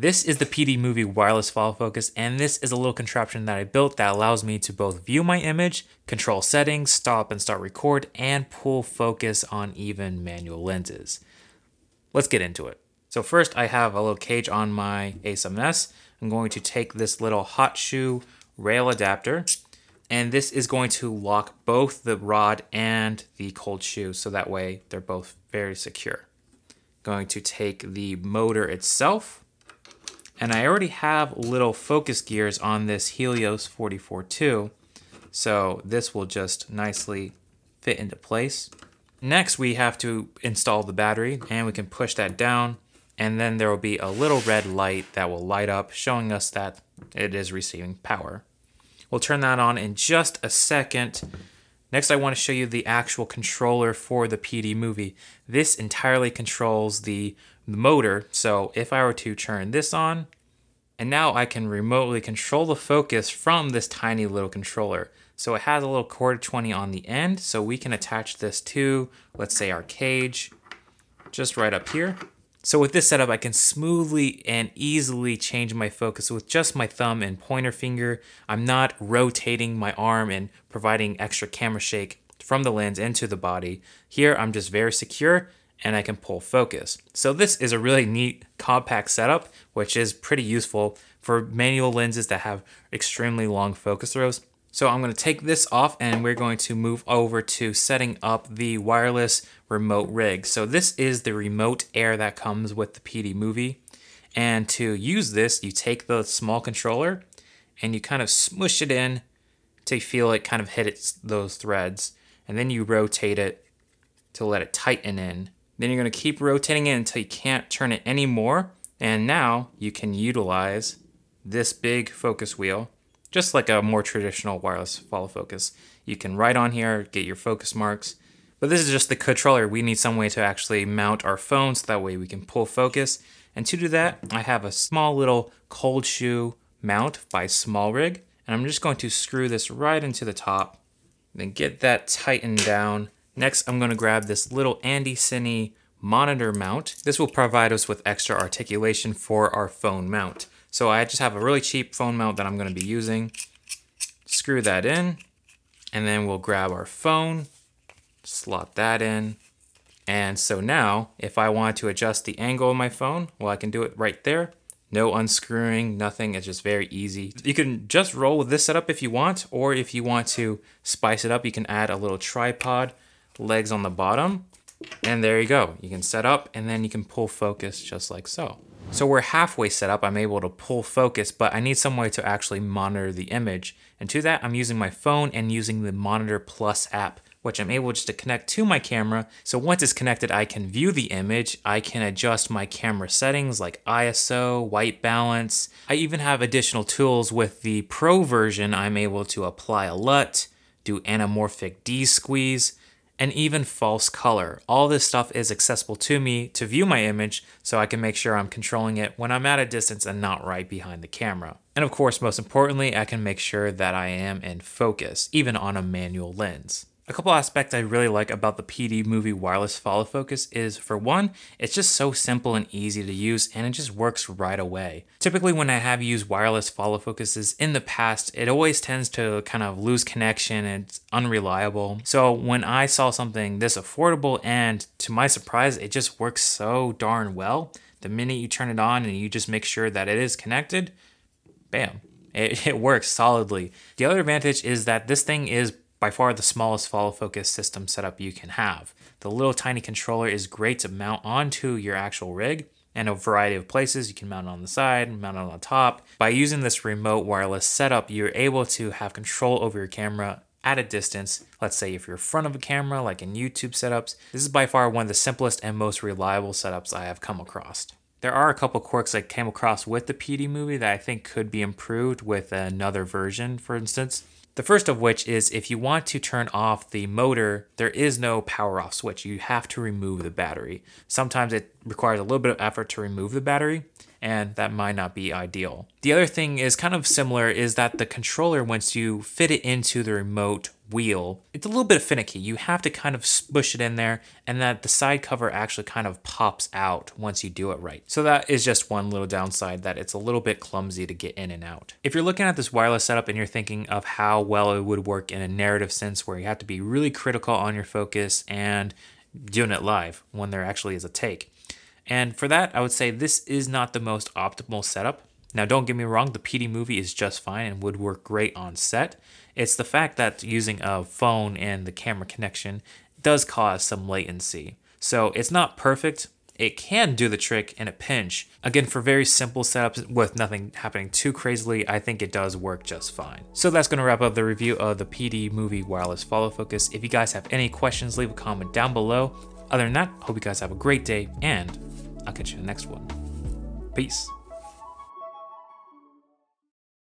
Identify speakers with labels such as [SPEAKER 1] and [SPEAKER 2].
[SPEAKER 1] This is the PD Movie wireless follow focus, and this is a little contraption that I built that allows me to both view my image, control settings, stop and start record, and pull focus on even manual lenses. Let's get into it. So first I have a little cage on my A7S. I'm going to take this little hot shoe rail adapter and this is going to lock both the rod and the cold shoe so that way they're both very secure. Going to take the motor itself and I already have little focus gears on this Helios 44-2 so this will just nicely fit into place. Next we have to install the battery and we can push that down and then there will be a little red light that will light up showing us that it is receiving power. We'll turn that on in just a second. Next, I want to show you the actual controller for the PD movie. This entirely controls the motor. So if I were to turn this on, and now I can remotely control the focus from this tiny little controller. So it has a little quarter 20 on the end. So we can attach this to, let's say our cage, just right up here. So with this setup, I can smoothly and easily change my focus with just my thumb and pointer finger. I'm not rotating my arm and providing extra camera shake from the lens into the body. Here, I'm just very secure and I can pull focus. So this is a really neat compact setup, which is pretty useful for manual lenses that have extremely long focus throws. So I'm going to take this off and we're going to move over to setting up the wireless remote rig. So this is the remote air that comes with the PD movie. And to use this, you take the small controller and you kind of smush it in to feel it kind of hit its, those threads. And then you rotate it to let it tighten in. Then you're going to keep rotating it until you can't turn it anymore. And now you can utilize this big focus wheel just like a more traditional wireless follow focus. You can write on here, get your focus marks, but this is just the controller. We need some way to actually mount our phone so that way we can pull focus. And to do that, I have a small little cold shoe mount by SmallRig, and I'm just going to screw this right into the top, then get that tightened down. Next, I'm going to grab this little Andycine monitor mount. This will provide us with extra articulation for our phone mount. So I just have a really cheap phone mount that I'm going to be using. Screw that in, and then we'll grab our phone, slot that in. And so now, if I want to adjust the angle of my phone, well, I can do it right there. No unscrewing, nothing. It's just very easy. You can just roll with this setup if you want, or if you want to spice it up, you can add a little tripod, legs on the bottom, and there you go. You can set up and then you can pull focus just like so. So we're halfway set up, I'm able to pull focus, but I need some way to actually monitor the image. And to that, I'm using my phone and using the Monitor Plus app, which I'm able just to connect to my camera. So once it's connected, I can view the image. I can adjust my camera settings like ISO, white balance. I even have additional tools with the Pro version. I'm able to apply a LUT, do anamorphic desqueeze, and even false color. All this stuff is accessible to me to view my image so I can make sure I'm controlling it when I'm at a distance and not right behind the camera. And of course, most importantly, I can make sure that I am in focus, even on a manual lens. A couple aspects I really like about the PD Movie wireless follow focus is for one, it's just so simple and easy to use and it just works right away. Typically when I have used wireless follow focuses in the past, it always tends to kind of lose connection and it's unreliable. So when I saw something this affordable and to my surprise, it just works so darn well. The minute you turn it on and you just make sure that it is connected, bam, it, it works solidly. The other advantage is that this thing is by far the smallest follow focus system setup you can have. The little tiny controller is great to mount onto your actual rig and a variety of places. You can mount it on the side, mount it on the top. By using this remote wireless setup, you're able to have control over your camera at a distance. Let's say if you're in front of a camera, like in YouTube setups, this is by far one of the simplest and most reliable setups I have come across. There are a couple quirks I came across with the PD movie that I think could be improved with another version, for instance. The first of which is if you want to turn off the motor, there is no power off switch. You have to remove the battery. Sometimes it requires a little bit of effort to remove the battery, and that might not be ideal. The other thing is kind of similar is that the controller, once you fit it into the remote wheel, it's a little bit finicky. You have to kind of push it in there and that the side cover actually kind of pops out once you do it right. So that is just one little downside that it's a little bit clumsy to get in and out. If you're looking at this wireless setup and you're thinking of how well it would work in a narrative sense where you have to be really critical on your focus and doing it live when there actually is a take. And for that, I would say this is not the most optimal setup. Now, don't get me wrong, the PD movie is just fine and would work great on set. It's the fact that using a phone and the camera connection does cause some latency. So it's not perfect. It can do the trick in a pinch. Again, for very simple setups with nothing happening too crazily, I think it does work just fine. So that's going to wrap up the review of the PD Movie Wireless Follow Focus. If you guys have any questions, leave a comment down below. Other than that, hope you guys have a great day and I'll catch you in the next one. Peace.